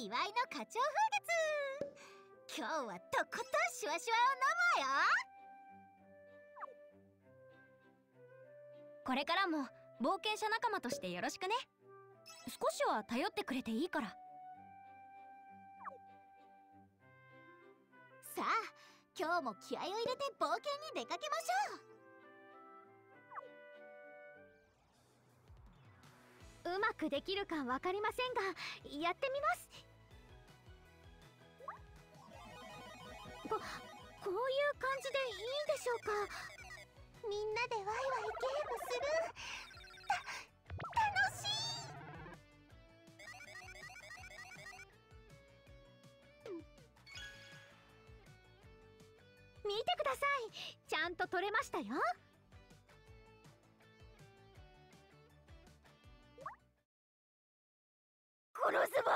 岩井の花鳥風月今日はとことんシュワシュワを飲もうよ。これからも冒険者仲間としてよろしくね。少しは頼ってくれていいから。さあ今日も気合を入れて冒険に出かけましょう。うまくできるか分かりませんがやってみます。感じでいいでしょうか？みんなでワイワイゲームする。た楽しい。見てください。ちゃんと撮れましたよ。コロズバ